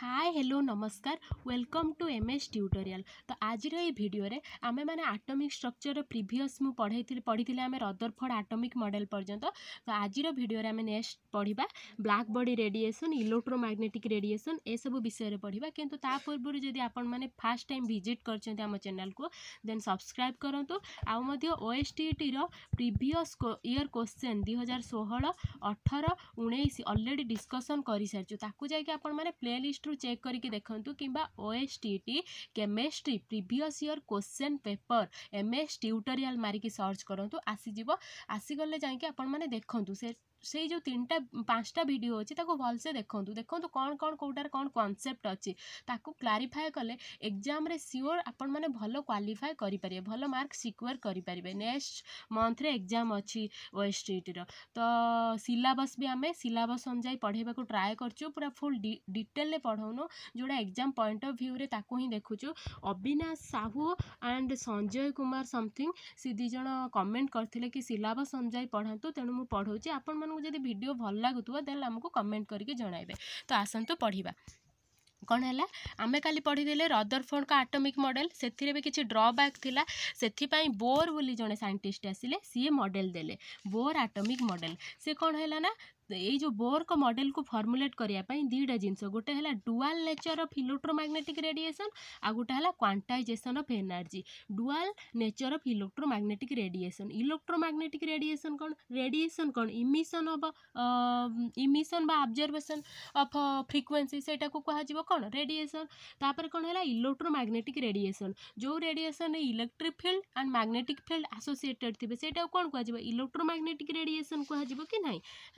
ହାଏ hello ନମସ୍କାର welcome to M S tutorial ତ ଆଜିର ଏହି ଭିଡ଼ିଓରେ ଆମେମାନେ ଆଟମିକ୍ ଷ୍ଟ୍ରକ୍ଚରର ପ୍ରିଭିୟସ୍ ମୁଁ ପଢ଼େଇଥିଲି ପଢ଼ିଥିଲେ ଆମେ ରଦରଫୋର୍ଡ଼ ଆଟମିକ୍ ମଡ଼େଲ୍ ପର୍ଯ୍ୟନ୍ତ ତ ଆଜିର ଭିଡ଼ିଓରେ ଆମେ ନେକ୍ସଟ ପଢ଼ିବା black body radiation electromagnetic radiation ଏସବୁ ବିଷୟରେ ପଢ଼ିବା କିନ୍ତୁ ତା ପୂର୍ବରୁ ଯଦି ଆପଣମାନେ ଫାର୍ଷ୍ଟ ଟାଇମ୍ ଭିଜିଟ୍ କରିଛନ୍ତି ଆମ ଚ୍ୟାନେଲ୍କୁ ଦେନ୍ ସବସ୍କ୍ରାଇବ୍ କରନ୍ତୁ ଆଉ ମଧ୍ୟ ଓ ଏସ୍ ଟିଇଟିର ପ୍ରିଭିୟସ୍ ଇୟର୍ କୋଶ୍ଚେନ୍ ଦୁଇ ହଜାର ଷୋହଳ ଅଠର ଉଣେଇଶ ଅଲରେଡ଼ି ଡିସ୍କସନ୍ କରିସାରିଛୁ ତାକୁ ଯାଇକି ଆପଣମାନେ ପ୍ଲେ ଲିଷ୍ଟ ଟେକ୍ସଟ୍ରୁ ଚେକ୍ କରିକି ଦେଖନ୍ତୁ କିମ୍ବା O S T T chemistry previous year question paper M S tutorial ମାରିକି ସର୍ଚ୍ଚ କରନ୍ତୁ ଆସିଯିବ ଆସିଗଲେ ଯାଇକି ଆପଣମାନେ ଦେଖନ୍ତୁ ସେ ସେଇ ଯେଉଁ ତିନିଟା ପାଞ୍ଚଟା ଭିଡ଼ିଓ ଅଛି ତାକୁ ଭଲସେ ଦେଖନ୍ତୁ ଦେଖନ୍ତୁ କ'ଣ କ'ଣ କେଉଁଟାରେ କ'ଣ କନସେପ୍ଟ ଅଛି ତାକୁ କ୍ଲାରିଫାଏ କଲେ ଏକ୍ଜାମ୍ରେ ସିଓର ଆପଣମାନେ ଭଲ କ୍ୱାଲିଫାଏ କରିପାରିବେ ଭଲ ମାର୍କ ସିକ୍ୟୁର କରିପାରିବେ ନେକ୍ସଟ ମନ୍ଥରେ ଏକ୍ଜାମ୍ ଅଛି ୱେଷ୍ଟଇଟ୍ର ତ ସିଲାବସ୍ ବି ଆମେ ସିଲାବସ୍ ଅନୁଯାୟୀ ପଢ଼େଇବାକୁ ଟ୍ରାଏ କରୁଛୁ ପୁରା ଫୁଲ୍ ଡିଟେଲରେ ପଢ଼ଉନୁ ଯେଉଁଟା ଏକ୍ଜାମ୍ ପଏଣ୍ଟ ଅଫ୍ ଭ୍ୟୁରେ ତାକୁ ହିଁ ଦେଖୁଛୁ ଅବିନାଶ ସାହୁ ଆଣ୍ଡ ସଞ୍ଜୟ କୁମାର ସମଥିଙ୍ଗ ସେ ଦୁଇ ଜଣ କମେଣ୍ଟ କରିଥିଲେ କି ସିଲାବସ୍ ଅନୁଯାୟୀ ପଢ଼ାନ୍ତୁ ତେଣୁ ମୁଁ ପଢ଼ଉଛି ଆପଣମାନଙ୍କୁ ଆପଣଙ୍କୁ ଯଦି ଭିଡ଼ିଓ ଭଲ ଲାଗୁଥିବ ତାହେଲେ ଆମକୁ କମେଣ୍ଟ କରିକି ଜଣାଇବେ ତ ଆସନ୍ତୁ ପଢ଼ିବା କ'ଣ ହେଲା ଆମେ କାଲି ପଢ଼ିଦେଲେ ରଦରଫୋର୍ଡ଼ଙ୍କ ଆଟମିକ୍ ମଡ଼େଲ୍ ସେଥିରେ ବି କିଛି ଡ୍ରବ୍ୟାକ୍ ଥିଲା ସେଥିପାଇଁ ବୋର୍ ବୋଲି ଜଣେ ସାଇଣ୍ଟିଷ୍ଟ ଆସିଲେ ସିଏ ମଡ଼େଲ ଦେଲେ ବୋର୍ ଆଟମିକ୍ ମଡ଼େଲ୍ ସେ କ'ଣ ହେଲା ନା ये जो बोर का मॉडल को फॉर्मुलेट करने दुईटा जिनस गोटे है dual nature of electromagnetic radiation आ गोटे है quantisation of energy dual nature of electromagnetic radiation electromagnetic radiation कौन रेडिएशन कौन emission of emission absorption of frequency से कौन रेडिएसन तापर कौन है इलेक्ट्रोमैग्नेटिक रेडिएशन जो radiation electric field and magnetic field associated थे सहीटा कौन कह इलेक्ट्रोमैग्नेटिक रेडिएशन कह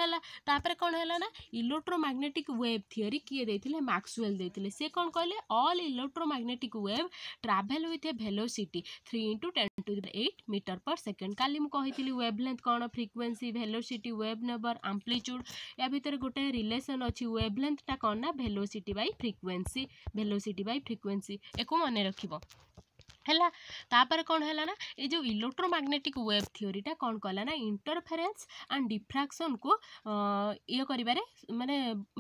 ना ତାପରେ କ'ଣ ହେଲା ନା ଇଲେକ୍ଟ୍ରୋମାଗ୍ନେଟିକ୍ ୱେଭ୍ ଥିଓରି କିଏ ଦେଇଥିଲେ ମ୍ୟାକ୍ସୱେଲ୍ ଦେଇଥିଲେ ସେ କ'ଣ କହିଲେ all electromagnetic wave travel with a velocity three into ten to eight metre per second କାଲି ମୁଁ କହିଥିଲି ୱେଭ୍ ଲେନ୍ଥ କ'ଣ frequency velocity wave number amplitude ୟା ଭିତରେ ଗୋଟେ ରିଲେସନ୍ ଅଛି ୱେଭ୍ ଲେନ୍ଥଟା କ'ଣ ନା velocity by frequency velocity by frequency ଏକୁ ମନେ ରଖିବ ହେଲା ତାପରେ କ'ଣ ହେଲା ନା ଏ ଯେଉଁ ଇଲେକ୍ଟ୍ରୋମାଗ୍ନେଟିକ୍ ୱେଭ୍ ଥିଓରିଟା କ'ଣ କଲା ନା ଇଣ୍ଟରଫେରେନ୍ସ ଆଣ୍ଡ ଡିଫ୍ରାକ୍ସନ୍କୁ ଇଏ କରିବାରେ ମାନେ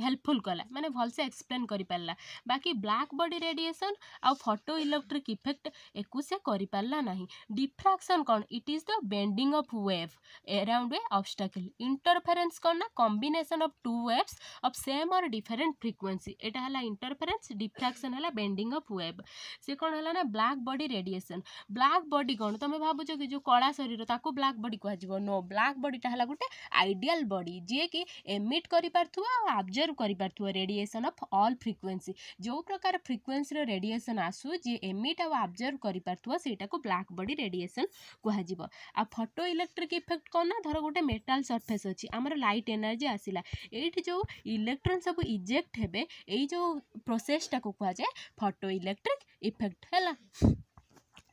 ହେଲ୍ପଫୁଲ୍ କଲା ମାନେ ଭଲସେ ଏକ୍ସପ୍ଲେନ୍ କରିପାରିଲା ବାକି ବ୍ଲାକ୍ ବଡି ରେଡିଏସନ୍ ଆଉ ଫଟୋ ଇଲେକ୍ଟ୍ରିକ୍ ଇଫେକ୍ଟ ଏକୁ ସେ କରିପାରିଲା ନାହିଁ ଡିଫ୍ରାକ୍ସନ୍ କ'ଣ it is the bending of wave around a obstacle interference କ'ଣ ନା combination of two waves of same or different frequency ଏଇଟା ହେଲା ଇଣ୍ଟରଫେରେନ୍ସ ଡିଫ୍ରାକ୍ସନ୍ ହେଲା ବେଣ୍ଡିଂ ଅଫ୍ ୱେଭ୍ ସେ କ'ଣ ହେଲା ନା black body radiation black body କ'ଣ ତୁମେ ଭାବୁଛ କି ଯେଉଁ କଳା ଶରୀର ତାକୁ ବ୍ଲାକ୍ ବଡି କୁହାଯିବ ନୋ ବ୍ଲାକ୍ ବଡିଟା ହେଲା ଗୋଟେ ଆଇଡ଼ିଆଲ୍ ବଡି ଯିଏକି ଏମିଟ୍ କରିପାରୁଥିବ ଆଉ ଆବଜର୍ଭ କରିପାରୁଥିବ ରେଡିଏସନ୍ ଅଫ୍ ଅଲ୍ ଫ୍ରିକ୍ୱେନ୍ସି ଯେଉଁ ପ୍ରକାର ଫ୍ରିକ୍ୱେନ୍ସିର ରେଡିଏସନ୍ ଆସୁ ଯିଏ ଏମିଟ୍ ଆଉ ଆବଜର୍ଭ କରିପାରୁଥିବ ସେଇଟାକୁ ବ୍ଲାକ୍ ବଡି ରେଡିଏସନ୍ କୁହାଯିବ ଆଉ ଫଟୋ ଇଲେକ୍ଟ୍ରିକ୍ ଇଫେକ୍ଟ କ'ଣ ନା ଧର ଗୋଟେ ମେଟାଲ୍ ସର୍ଫେସ୍ ଅଛି ଆମର ଲାଇଟ୍ ଏନର୍ଜି ଆସିଲା ଏଇଠି ଯେଉଁ ଇଲେକ୍ଟ୍ରନ୍ ସବୁ ଇଜେକ୍ଟ ହେବେ ଏଇ ଯେଉଁ ପ୍ରୋସେସ୍ଟାକୁ କୁହାଯାଏ ଫଟୋ ଇଲେକ୍ଟ୍ରିକ୍ ଇଫେକ୍ଟ ହେଲା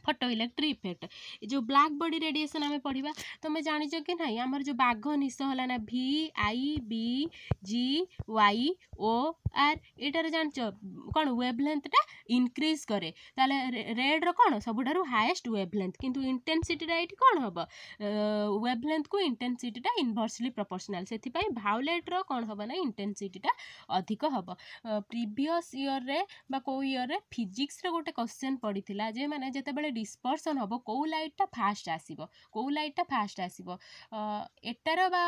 ଫଟୋ ଇଲେକ୍ଟ୍ରି ଇଫେକ୍ଟ ଯେଉଁ ବ୍ଲାକ୍ ବଡ଼ି ରେଡ଼ିଏସନ୍ ଆମେ ପଢ଼ିବା ତୁମେ ଜାଣିଛ କି ନାହିଁ ଆମର ଯେଉଁ ବାଘ ନିଶ ହେଲା ନା V I B G Y O R ଏଇଟାରେ ଜାଣିଛ କ'ଣ ୱେଭ୍ ଲେନ୍ଥଟା ଇନକ୍ରିଜ୍ କରେ ତାହେଲେ ରେଡ଼୍ର କ'ଣ ସବୁଠାରୁ ହାଏଷ୍ଟ ୱେଭ୍ ଲେନ୍ଥ କିନ୍ତୁ ଇଣ୍ଟେନ୍ସିଟିଟା ଏଇଠି କ'ଣ ହେବ ୱେଭ୍ ଲେନ୍ଥକୁ ଇଣ୍ଟେନ୍ସିଟିଟା ଇନଭର୍ସଲି ପ୍ରପୋର୍ସନାଲ୍ ସେଥିପାଇଁ ଭାଓଲେଟ୍ର କ'ଣ ହେବ ନା ଇଣ୍ଟେନ୍ସିଟିଟା ଅଧିକ ହେବ ପ୍ରିଭିୟସ୍ ଇୟର୍ରେ ବା କେଉଁ ଇୟର୍ରେ ଫିଜିକ୍ସର ଗୋଟେ କୋଶ୍ଚେନ୍ ପଡ଼ିଥିଲା ଯେ ମାନେ ଯେତେବେଳେ ଡିସ୍ପର୍ସନ୍ ହେବ କେଉଁ ଲାଇଟ୍ଟା ଫାଷ୍ଟ ଆସିବ କେଉଁ ଲାଇଟ୍ଟା ଫାଷ୍ଟ ଆସିବ ଏଟାର ବା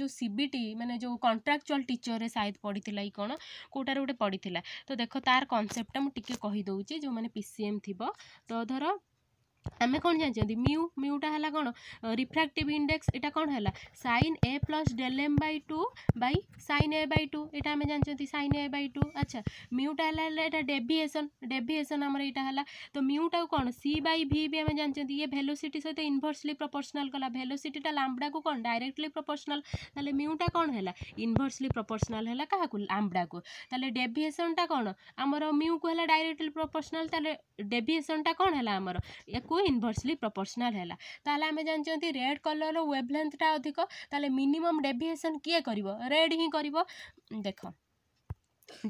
ଯେଉଁ ସି ବି ଟି ମାନେ ଯେଉଁ କଣ୍ଟ୍ରାକ୍ଚୁଆଲ୍ ଟିଚର୍ରେ ସାୟଦ ପଡ଼ିଥିଲା କି କ'ଣ କେଉଁଟାରେ ଗୋଟେ ପଡ଼ିଥିଲା ତ ଦେଖ ତାର କନସେପ୍ଟଟା ମୁଁ ଟିକେ କହିଦେଉଛି ଯେଉଁମାନେ ପି ସି ଏମ୍ ଥିବ ତ ଧର आम कौन जानते म्यू म्यूटा है कौन रिफ्राक्टिव इंडेक्स यहाँ कौन है sin A plus del M by two by sin A by two यहाँ आम जानते सैन ए बै टू अच्छा म्यूटा है डेभिएसन डेभिएसन आमर यहाँ है तो म्यूटा कौन सी बै भि भी आम जानते ये भेलोसीट सहित इनभर्सली प्रपोर्सनाल कला भेलोसीटा लाम्बडा को कौन डायरेक्टली प्रपोर्सनाल तेल म्यूटा कौन है इनभर्सली प्रपोर्सनाल है क्या लाम्बडा को तेल डेभिएसनटा कौन आमर म्यू को है डायरेक्टली प्रपोर्सनाल तेल डेभिएसनटा कौन है आमर या को इनभर्सली प्रपोर्सनाल है ताहले आम जानते रेड कलर वेभलेंथटा अधिक ताहले मिनिमम डेभिएसन किए कर रेड ही कर देख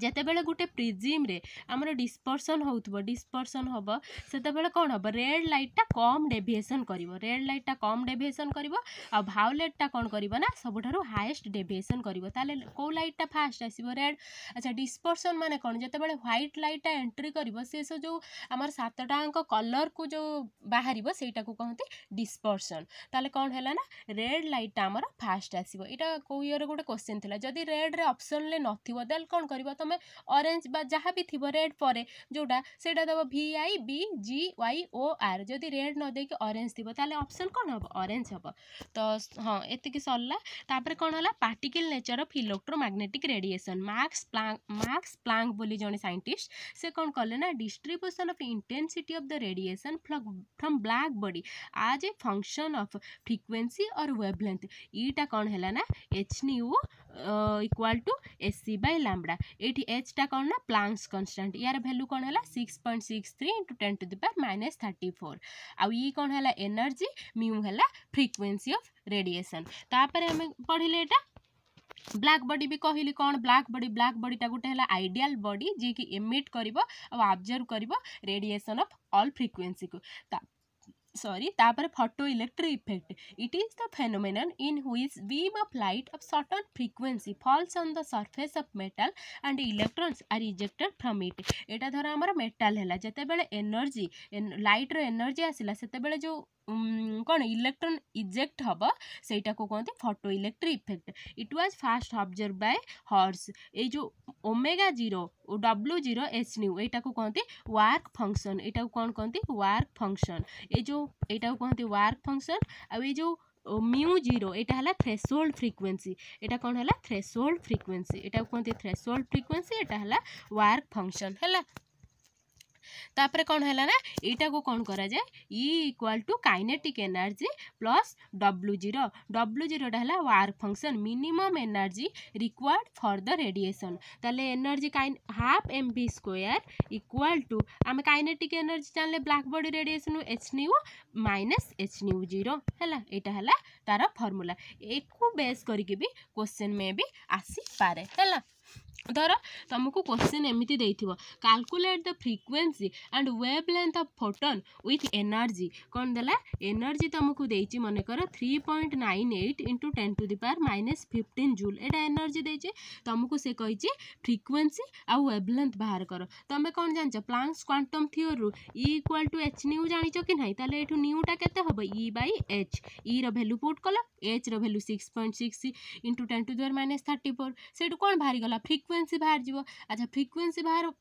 ଯେତେବେଳେ ଗୋଟେ ପ୍ରିଜିମ୍ରେ ଆମର ଡିସ୍ପର୍ସନ୍ ହେଉଥିବ ଡିସ୍ପର୍ସନ୍ ହେବ ସେତେବେଳେ କ'ଣ ହେବ ରେଡ଼୍ ଲାଇଟ୍ଟା କମ୍ ଡେଭିଏସନ୍ କରିବ ରେଡ଼୍ ଲାଇଟ୍ଟା କମ୍ ଡେଭିଏସନ୍ କରିବ ଆଉ ଭାଓଲେଟ୍ଟା କ'ଣ କରିବ ନା ସବୁଠାରୁ ହାଏଷ୍ଟ ଡେଭିଏସନ୍ କରିବ ତାହେଲେ କେଉଁ ଲାଇଟ୍ଟା ଫାଷ୍ଟ ଆସିବ ରେଡ଼୍ ଆଚ୍ଛା ଡିସ୍ପର୍ସନ୍ ମାନେ କ'ଣ ଯେତେବେଳେ ହ୍ୱାଇଟ୍ ଲାଇଟ୍ଟା ଏଣ୍ଟ୍ରି କରିବ ସେସବୁ ଯେଉଁ ଆମର ସାତଟାଙ୍କ କଲର୍କୁ ଯେଉଁ ବାହାରିବ ସେଇଟାକୁ କହନ୍ତି ଡିସ୍ପର୍ସନ୍ ତାହେଲେ କ'ଣ ହେଲା ନା ରେଡ଼୍ ଲାଇଟ୍ଟା ଆମର ଫାଷ୍ଟ ଆସିବ ଏଇଟା କେଉଁ ଇଅର ଗୋଟେ କୋଶ୍ଚିନ୍ ଥିଲା ଯଦି ରେଡ଼୍ରେ ଅପସନ୍ରେ ନଥିବ ତାହେଲେ କ'ଣ କରିବ तुम अरेन्ज जहाँ भी थी रेड पर जोटा से V I B G Y O R जदि रेड नदे अरेज थी तेल अप्सन कौन हम अरेन्ज हम तो हाँ ये सरला कौन है particle nature of electromagnetic radiation Max Planck Max Planck बोली सैंटिस्ट से कौन कले ना of intensity of the radiation from black body as a function of frequency और वेभलेंथ इटा कौन है ना H nu equal to AC by lambda এইটি এচটা କ'ଣ ନା ପ୍ଲାଙ୍କସ୍ କନଷ୍ଟାଣ୍ଟ ୟାର ଭ୍ୟାଲୁ କ'ଣ ହେଲା six point six three into ten to the power minus thirty four ଆଉ ଇ କ'ଣ ହେଲା ଏନର୍ଜି ମ୍ୟୁ ହେଲା ଫ୍ରିକ୍ୱେନ୍ସି ଅଫ୍ ରେଡିଏସନ୍ ତାପରେ ଆମେ ପଢ଼ିଲେ ଏଇଟା ବ୍ଲାକ୍ ବଡି ବି କହିଲି କ'ଣ ବ୍ଲାକ୍ ବଡି ବ୍ଲାକ୍ ବଡିଟା ଗୋଟେ ହେଲା ଆଇଡ଼ିଆଲ୍ ବଡି ଯିଏକି ଏମିଟ୍ କରିବ ଆଉ ଆବଜର୍ଭ କରିବ ରେଡିଏସନ୍ ଅଫ୍ ଅଲ୍ ଫ୍ରିକ୍ୱେନ୍ସିକୁ सॉरी तापर photo electric effect it is the phenomenon in which beam of light of certain frequency falls on the surface of metal and electrons are ejected from it एटा धर आम metal है जिते बड़े energy N, लाइट्र energy आसला से जो କ'ଣ electron eject ହେବ ସେଇଟାକୁ କୁହନ୍ତି photo electric effect it was first observed by Hertz ଏଇ ଯେଉଁ omega zero W zero S nu ଏଇଟାକୁ କୁହନ୍ତି ୱାର୍କ ଫଙ୍କସନ୍ ଏଇଟାକୁ କ'ଣ କୁହନ୍ତି ୱାର୍କ ଫଙ୍କସନ୍ ଏଇ ଯେଉଁ ଏଇଟାକୁ କୁହନ୍ତି ୱାର୍କ ଫଙ୍କସନ୍ ଆଉ ଏଇ ଯେଉଁ ମ୍ୟୁ ଜିରୋ ଏଇଟା ହେଲା ଥ୍ରେସୋଲ୍ଡ ଫ୍ରିକ୍ୱେନ୍ସି ଏଇଟା କ'ଣ ହେଲା ଥ୍ରେସୋଲ୍ଡ ଫ୍ରିକ୍ୱେନ୍ସି ଏଇଟାକୁ କୁହନ୍ତି ଥ୍ରେସୋଲ୍ଡ ଫ୍ରିକ୍ୱେନ୍ସି ଏଇଟା ହେଲା ୱାର୍କ ଫଙ୍କସନ୍ ହେଲା ତାପରେ କ'ଣ ହେଲା ନା ଏଇଟାକୁ କ'ଣ କରାଯାଏ E equal to kinetic energy plus W zero W ଜିରୋଟା ହେଲା work function minimum energy required for the radiation ତାହେଲେ energy କାଇନ୍ half M V square equal to ଆମେ କାଇନେଟିକ୍ ଏନର୍ଜି ଜାଣିଲେ black body radiation H nu minus H nu zero ହେଲା ଏଇଟା ହେଲା ତାର formula ଏକୁ ବେସ୍ କରିକି ବି କୋଶ୍ଚିନ୍ ମେ ବି ଆସିପାରେ ହେଲା ଧର ତୁମକୁ କ୍ୱେଶ୍ଚିନ୍ ଏମିତି ଦେଇଥିବ calculate the frequency and wavelength of photon with energy କ'ଣ ଦେଲା ଏନର୍ଜି ତୁମକୁ ଦେଇଛି ମନେକର three point nine eight into ten to the power minus fifteen joule ଏଇଟା ଏନର୍ଜି ଦେଇଛି ତୁମକୁ ସେ କହିଛି ଫ୍ରିକ୍ୱେନ୍ସି ଆଉ ୱେଭ୍ ଲେନ୍ଥ ବାହାର କର ତୁମେ କ'ଣ ଜାଣିଛ Planck's quantum ଥିଓରୁ E equal to H nu ଜାଣିଛ କି ନାହିଁ ତାହେଲେ ଏଠୁ ନ୍ୟୁଟା କେତେ ହେବ ଇ ବାଇ ଏଚ୍ ଇର ଭ୍ୟାଲୁ ପୁଟ୍ କଲ ଏଚ୍ର value six point six into ten to the power minus thirty four ସେଇଠୁ କ'ଣ ବାହାରିଗଲା ଫ୍ରିକ୍ୱେ ଫ୍ରିକ୍ୱେନ୍ସି ବାହାରିଯିବ ଆଚ୍ଛା ଫ୍ରିକ୍ୱେନ୍ସି ବାହାର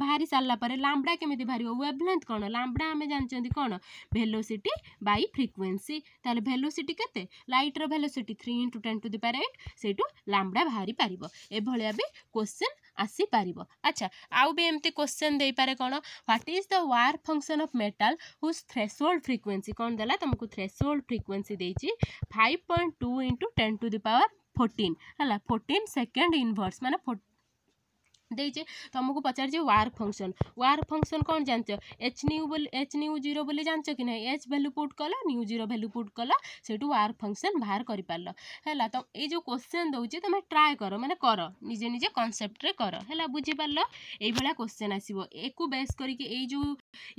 ବାହାରି ସାରିଲା ପରେ ଲାମ୍ବଡ଼ା କେମିତି ବାହାରିବ ୱେଭଲେନ୍ଥ କ'ଣ ଲାମ୍ବଡ଼ା ଆମେ ଜାଣିଛନ୍ତି କ'ଣ ଭେଲୋସିଟି ବାଇ ଫ୍ରିକ୍ୱେନ୍ସି ତାହେଲେ ଭେଲୋସିଟି କେତେ ଲାଇଟ୍ର velocity three into ten to the power eight ସେଇଠୁ ଲାମ୍ବଡ଼ା ବାହାରି ପାରିବ ଏଭଳିଆ ବି କୋଶ୍ଚିନ୍ ଆସିପାରିବ ଆଚ୍ଛା ଆଉ ବି ଏମିତି କୋଶ୍ଚିନ୍ ଦେଇପାରେ କ'ଣ what is the work function of metal whose threshold frequency କ'ଣ ଦେଲା ତୁମକୁ ଥ୍ରେସୋଲ୍ଡ ଫ୍ରିକ୍ୱେନ୍ସି ଦେଇଛି five point two into ten to the power fourteen ହେଲା ଫୋର୍ଟିନ୍ ସେକେଣ୍ଡ ଇନଭର୍ସ ମାନେ ଦେଇଛେ ତୁମକୁ ପଚାରିଛି ୱାର୍କ ଫଙ୍କସନ୍ ୱାର୍କ ଫଙ୍କସନ୍ କ'ଣ ଜାଣିଛ ଏଚ୍ ନ୍ୟୁ ବୋଲି ଏଚ୍ ନ୍ୟୁ ଜିରୋ ବୋଲି ଜାଣିଛ କି ନାହିଁ ଏଚ୍ ଭ୍ୟାଲୁ ପୁଟ୍ କଲ ନ୍ୟୁ ଜିରୋ ଭ୍ୟାଲୁ ପୁଟ୍ କଲ ସେଇଠୁ ୱାର୍କ ଫଙ୍କସନ୍ ବାହାର କରିପାରିଲ ହେଲା ତ ଏଇ ଯେଉଁ କୋଶ୍ଚେନ୍ ଦେଉଛି ତୁମେ ଟ୍ରାଏ କର ମାନେ କର ନିଜେ ନିଜେ କନସେପ୍ଟରେ କର ହେଲା ବୁଝିପାରିଲ ଏଇଭଳିଆ କୋଶ୍ଚେନ୍ ଆସିବ ଏକୁ ବେସ୍ କରିକି ଏଇ ଯେଉଁ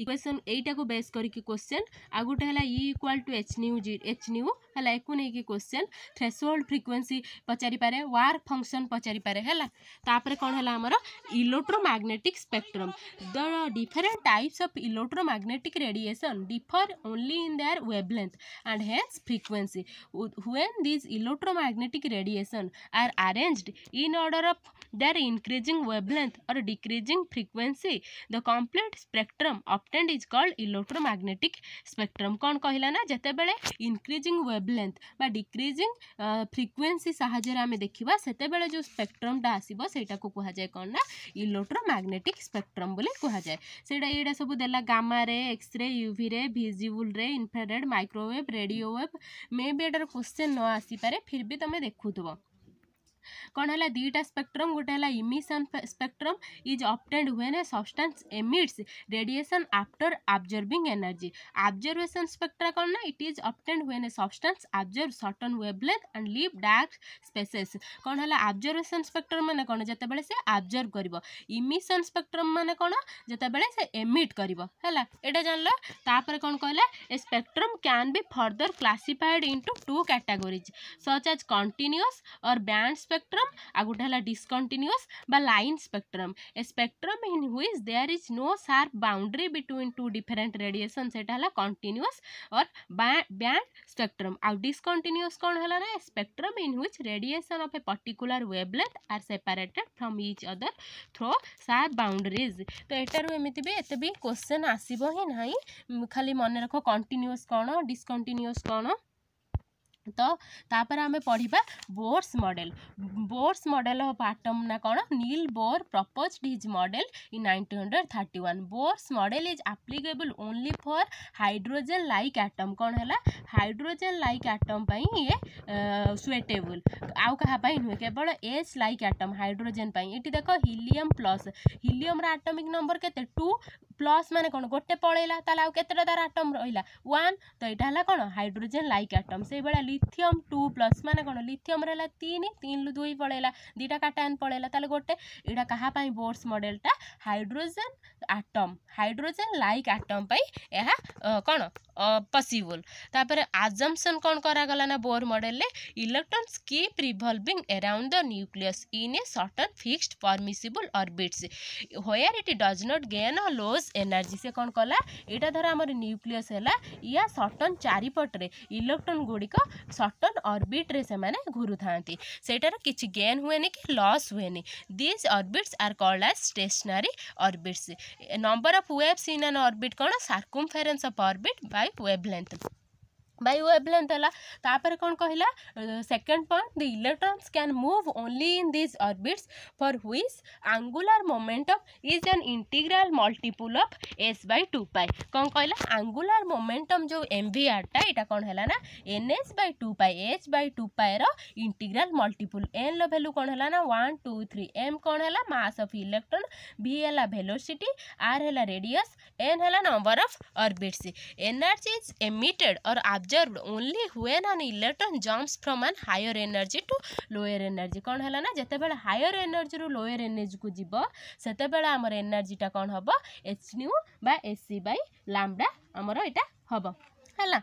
ଇକ୍ୱେସନ୍ ଏଇଟାକୁ ବେସ୍ କରିକି କୋଶ୍ଚେନ୍ ଆଉ ଗୋଟେ ହେଲା E equal to H nu G H nu ହେଲା ଏକୁ ନେଇକି କୋଶ୍ଚେନ୍ ଥ୍ରେସୋଲ୍ଡ ଫ୍ରିକ୍ୱେନ୍ସି ପଚାରିପାରେ ୱାର୍କ ଫଙ୍କସନ୍ ପଚାରିପାରେ ହେଲା ତାପରେ କ'ଣ ହେଲା ଆମର electromagnetic spectrum the different types of electromagnetic radiation differ only in their wavelength and hence frequency when this electromagnetic radiation are arranged in order of their increasing wavelength और decreasing frequency the complete spectrum obtained is called electromagnetic spectrum कौन कहला ना जिते बड़े increasing वेवलेन्थ बा decreasing frequency साहय देखा से जो स्पेक्ट्रमटा आसा को कह जाए कौन କ'ଣ ନା ଇଲେକ୍ଟ୍ରୋମାଗ୍ନେଟିକ୍ ସ୍ପେକ୍ଟ୍ରମ୍ ବୋଲି କୁହାଯାଏ ସେଇଟା ଏଇଟା ସବୁ ଦେଲା ଗାମାରେ ଏକ୍ସରେ ୟୁଭିରେ ଭିଜିବୁଲ୍ରେ infrared microwave radio wave May ବି ଏଟାର କୋଶ୍ଚେନ୍ ନ ଆସିପାରେ ଫିର୍ ବି ତୁମେ ଦେଖୁଥିବ कौन है दीटा स्पेक्ट्रम गोटे emission spectrum is obtained when a substance emits radiation after absorbing energy absorption spectra कौन ना it is obtained when a substance absorb certain wavelength and leave dark spaces कौन है आब्जर्वेशन स्पेक्ट्रम मैंने कौन जो से आब्जर्व कर इमिशन स्पेक्ट्रम मैंने कौन जो से एमिट कर यहाँ जानल तापर कौन कहला a spectrum can be further classified into two categories such as continuous और band spectrum spectrum a gota hela discontinuous ba line spectrum a spectrum in which there is no sharp boundary between two different radiation seta hela continuous or band spectrum a discontinuous kon hela na spectrum in which radiation of a particular wavelength are separated from each other through sharp boundaries to etaru emiti be ete bi question asibo hi nahi khali mone rakho continuous kon discontinuous kon ତ ତାପରେ ଆମେ ପଢ଼ିବା Bohr's model Bohr's model of atom ନା କ'ଣ Niels Bohr proposed his model in nineteen hundred thirty one Bohr's model is applicable only for hydrogen like atom କ'ଣ ହେଲା hydrogen like atom ପାଇଁ ଇଏ ସୁଏଟେବୁଲ୍ ଆଉ କାହା ପାଇଁ ନୁହେଁ କେବଳ ଏସ୍ ଲାଇକ୍ ଆଟମ୍ ହାଇଡ୍ରୋଜେନ୍ ପାଇଁ ଏଠି ଦେଖ ହିଲିୟମ୍ ପ୍ଲସ୍ ହିଲିୟମ୍ର ଆଟମିକ୍ ନମ୍ବର କେତେ ଟୁ ପ୍ଲସ୍ ମାନେ କ'ଣ ଗୋଟେ ପଳେଇଲା ତାହେଲେ ଆଉ କେତେଟା ତାର ଆଟମ୍ ରହିଲା ୱାନ୍ ତ ଏଇଟା ହେଲା କ'ଣ ହାଇଡ୍ରୋଜେନ୍ ଲାଇକ୍ ଆଟମ୍ ସେଇଭଳିଆ लिथियम टू प्लस मान कौन लिथियम है तीन तीन रु दुई पलैला दुटा काटायन पलैला तेल गोटे यहाँ क्या Bohr's मडेलटा hydrogen atom hydrogen like atom यह कौन पसिबल आजमसन कौन करागला ना Bohr model electron skip revolving around the nucleus in a certain fixed permissible orbits where it does not gain or lose energy से कौन कला यहाँ धर आम न्यूक्लियस है या सटन चारिपटे इलेक्ट्रोन गुड़िक सटन अर्बिट्रे से घूर थाटार किसी गेन हुए कि लस हुए these orbits are called as stationary orbits number of waves in an orbit कौन circumference of orbit by wavelength by wavelength hela tapare kon kahila second point the electrons can move only in these orbits for which angular momentum is an integral multiple of s by 2 pi kon kahila angular momentum jo mvr ta eta kon hela na ns by 2 pi h by 2 pi ro integral multiple n lo value kon hela na 1 2 3 m kon hela mass of electron v hela velocity r hela radius n hela number of orbits energy is emitted or absorbed observed only when an electron jumps from an higher energy to lower energy କ'ଣ ହେଲା ନା ଯେତେବେଳେ higher energy ରୁ lower energy କୁ ଯିବ ସେତେବେଳେ ଆମର energy ଟା କ'ଣ ହବ h nu by ac by lambda ଆମର ଏଇଟା ହବ ହେଲା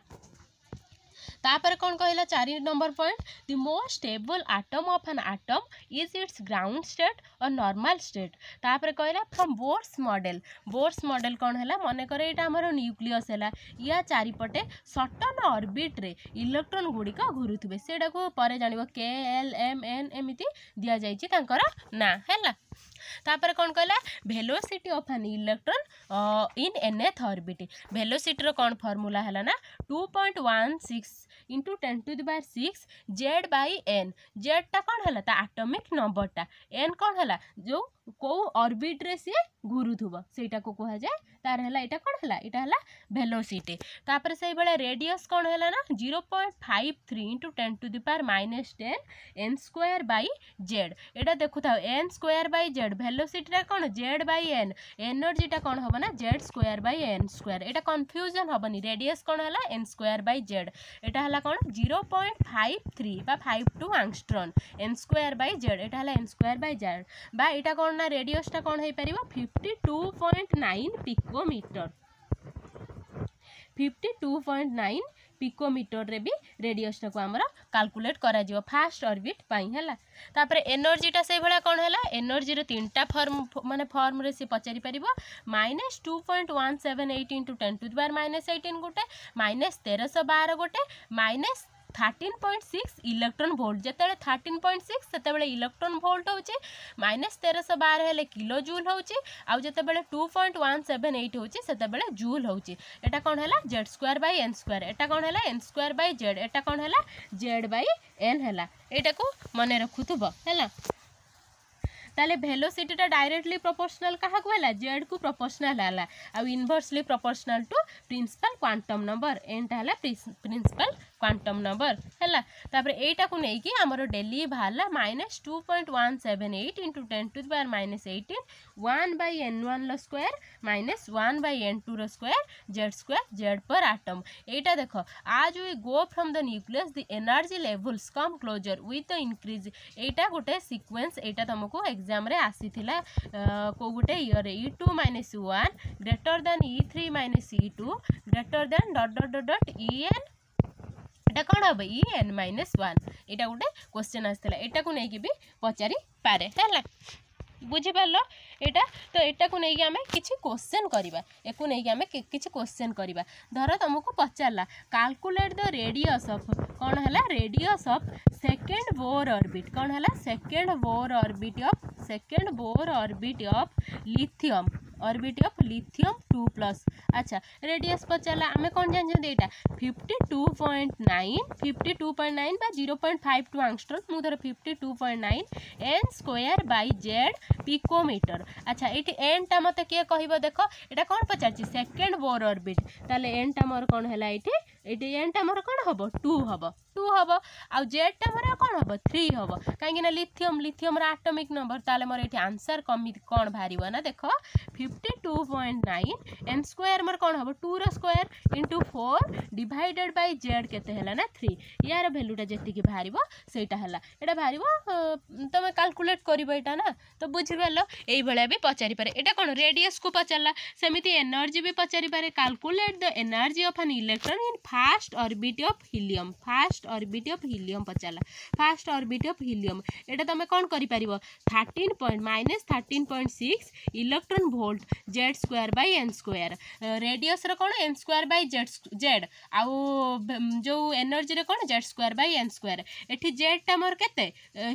ତାପରେ କ'ଣ କହିଲା ଚାରି number point the most stable atom of an atom is its ground state O normal state ତାପରେ କହିଲା from Bohr's model Bohr's model କ'ଣ ହେଲା ମନେକର ଏଇଟା ଆମର ନ୍ୟୁକ୍ଲିୟସ୍ ହେଲା ୟା ଚାରିପଟେ ସଟନ୍ ଅର୍ବିଟ୍ରେ ଇଲେକ୍ଟ୍ରୋନ୍ ଗୁଡ଼ିକ ଘୁରୁଥିବେ ସେଇଟାକୁ ପରେ ଜାଣିବ କେ ଏଲ୍ ଏମ୍ ଏନ୍ ଏମିତି ଦିଆଯାଇଛି ତାଙ୍କର ନାଁ ହେଲା ତାପରେ କ'ଣ କହିଲା velocity of an electron in nth orbit ଭେଲୋସିଟିର କ'ଣ ଫର୍ମୁଲା ହେଲା ନା two point one six into ten to the power six Z by n জেডটা কଣ ହେଲା ତା ଆଟମିକ୍ ନମ୍ବରଟା ଏନ୍ କ'ଣ ହେଲା ଯେଉଁ କେଉଁ ଅର୍ବିଟ୍ରେ ସିଏ ଘୁରୁଥିବ ସେଇଟାକୁ କୁହାଯାଏ ତାର ହେଲା ଏଇଟା କ'ଣ ହେଲା ଏଇଟା ହେଲା ଭେଲୋସିଟି ତାପରେ ସେଇଭଳିଆ ରେଡ଼ିଅସ୍ କ'ଣ ହେଲା ନା zero point five three into ten to the power minus ten n square by Z ଏଇଟା ଦେଖୁଥାଉ ଏନ୍ ସ୍କୋୟାର ବାଇ ଜେଡ୍ ଭେଲୋସିଟିଟା କ'ଣ ଜେଡ୍ ବାଇ ଏନ୍ ଏନର୍ଜିଟା କ'ଣ ହେବ ନା Z square by n square ଏଇଟା କନଫ୍ୟୁଜନ୍ ହେବନି ରେଡ଼ିଅସ୍ କ'ଣ ହେଲା ଏନ୍ ସ୍କୋୟାର ବାଇ ଜେଡ୍ ଏଇଟା ହେଲା କ'ଣ ଜିରୋ ପଏଣ୍ଟ ଫାଇଭ୍ ଥ୍ରୀ ବା five two angstrom n square by Z ଏଇଟା ହେଲା ଏନ୍ স্কোয়ার ବାଇ ଜେଡ଼୍ ବା ଏଇଟା କଣ ନା রেডিওসটা କଣ ହେଇପାରିବ fifty two point nine nine picometer fifty two point nine ପିକୋମିଟରରେ ବି ରେଡିଅସଟାକୁ ଆମର କାଲକୁଲେଟ୍ କରାଯିବ ଫାଷ୍ଟ ଅର୍ବିଟ୍ ପାଇଁ ହେଲା ତାପରେ ଏନର୍ଜିଟା ସେଇଭଳିଆ କ'ଣ ହେଲା ଏନର୍ଜିର ତିନିଟା ଫର୍ମ ମାନେ ଫର୍ମରେ ସେ ପଚାରିପାରିବ minus two point one seven eight into ten to ବାର ମାଇନସ୍ ଏଇଟିନ୍ ଗୋଟେ ମାଇନସ୍ ତେରଶହ ବାର ଗୋଟେ minus thirteen point six electron volt যেতবে thirteen point six সেতবে ইলেকট্রন ভোল্ট হচ্ছে মাইনাস তেরশো বার হলে কিলো জুল হচ্ছে আতবে two point one seven eight হচ্ছে সেতবে জুল হচ্ছে এটা কোণ হল Z square by n square এটা কোণ হল এন স্কোয়ার বাই জেড এটা কোণ হল জেড বাই এন হল এইটা মনে রাখুব হ্যাঁ तेल भेलोसीटी डायरेक्टली प्रपोर्सनाल क्या है जेड को प्रपोर्सनाल है आउ inversely proportional to principal quantum number एनटा है प्रिंसिपल क्वांटम नंबर है यहीटा को लेकिन आम डेली बाहर minus two point one seven eight into ten to the minus eighteen one by N one रोयर minus one by N two रोयर Z square Z पर atom यहीटा देख आज we go from the nucleus the energy levels come closer with the increase यहीटा गोटे sequence यहाँ तुमको aches exam आसी कौ गोटे year E two minus one greater than E three minus E two greater than dot dot dot E n यहाँ कौन हम E N minus one ये गोटे क्वेश्चन आसाला यटा को लेकिन भी पचारिपे है বুঝিপারল এটা তো এটাকে নেই আমি কিছু কোশ্চেন করা একু নেই আমি কিছু কোশ্চেন করা ধর তুমি পচারা কাল্কুলেট দ রেডিয়স অফ কণ হল radius of second Bohr orbit কণ হল second Bohr orbit of second Bohr orbit of lithium orbit of lithium two plus ଆଚ୍ଛା ରେଡିୟସ୍ ପଚାରିଲା ଆମେ କ'ଣ ଜାଣିଛନ୍ତି ଏଇଟା fifty two point nine fifty two point nine ବା zero point five two angstrom ମୁଁ ଧର fifty two point nine n square by Z picometer ଆଚ୍ଛା ଏଇଠି ଏନ୍ଟା ମୋତେ କିଏ କହିବ ଦେଖ ଏଇଟା କ'ଣ ପଚାରିଛି ସେକେଣ୍ଡ ବୋର୍ ଅର୍ବିଟ୍ ତାହେଲେ ଏନ୍ଟା ମୋର କ'ଣ ହେଲା ଏଇଠି ଏଇଠି ଏନ୍ଟା ମୋର କ'ଣ ହେବ ଟୁ ହେବ ସବୁ ହେବ ଆଉ ଜେଡ଼୍ଟା ମୋର କ'ଣ ହେବ ଥ୍ରୀ ହେବ କାହିଁକିନା ଲିଥିୟମ୍ ଲିଥିୟମ୍ର ଆଟମିକ୍ ନମ୍ବର ତାହେଲେ ମୋର ଏଠି ଆନ୍ସର୍ କମିତି କ'ଣ ବାହାରିବ ନା ଦେଖ fifty two point nine n square ମୋର କ'ଣ ହେବ tour square into four divided by Z କେତେ ହେଲା ନା ଥ୍ରୀ ୟାର ଭ୍ୟାଲୁଟା ଯେତିକି ବାହାରିବ ସେଇଟା ହେଲା ଏଇଟା ବାହାରିବ ତୁମେ କାଲକୁଲେଟ୍ କରିବ ଏଇଟା ନା ତ ବୁଝିପାରିଲ ଏଇଭଳିଆ ବି ପଚାରିପାରେ ଏଇଟା କ'ଣ ରେଡିୟସ୍କୁ ପଚାରିଲା ସେମିତି ଏନର୍ଜି ବି ପଚାରିପାରେ calculate the energy of an electron in first orbit of helium first orbit of helium Pachar first orbit of helium ये तुम कौन कर thirteen point minus thirteen point six electron volt Z square by n square रेडियसर कौन n square Z Z आउ जो energy कौन Z square n square Z time के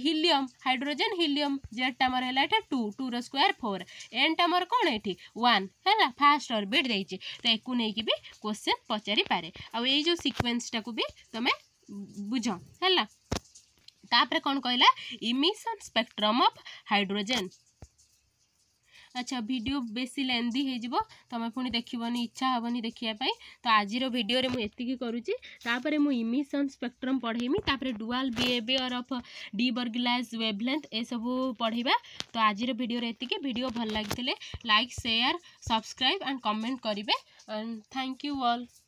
helium hydrogen helium Z time है टू टूर स्क् फोर एनटा मोर कौन ये वन है फास्ट अर्बिट दे तो एक नहीं कि क्वेश्चन पचारिपे आई जो सिक्वेन्सटा को भी तुम्हें ବୁଝ ହେଲା ତାପରେ କ'ଣ କହିଲା ଇମିସନ୍ ସ୍ପେକ୍ଟ୍ରମ୍ ଅଫ୍ ହାଇଡ୍ରୋଜେନ୍ ଆଚ୍ଛା ଭିଡ଼ିଓ ବେଶୀ ଲେନ୍ଦି ହେଇଯିବ ତୁମେ ପୁଣି ଦେଖିବନି ଇଚ୍ଛା ହେବନି ଦେଖିବା ପାଇଁ ତ ଆଜିର ଭିଡ଼ିଓରେ ମୁଁ ଏତିକି କରୁଛି ତାପରେ ମୁଁ ଇମିସନ୍ ସ୍ପେକ୍ଟ୍ରମ୍ ପଢ଼େଇମି ତାପରେ dual behaviour of de Broglie's wavelength ଏସବୁ ପଢ଼େଇବା ତ ଆଜିର ଭିଡ଼ିଓରେ ଏତିକି ଭିଡ଼ିଓ ଭଲ ଲାଗିଥିଲେ like share subscribe and comment କରିବେ ଆଣ୍ଡ ଥ୍ୟାଙ୍କ ୟୁ ଅଲ୍